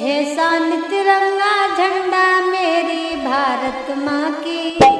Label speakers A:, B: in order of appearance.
A: है शान तिरंगा झंडा मेरी भारत माँ की।